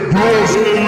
praise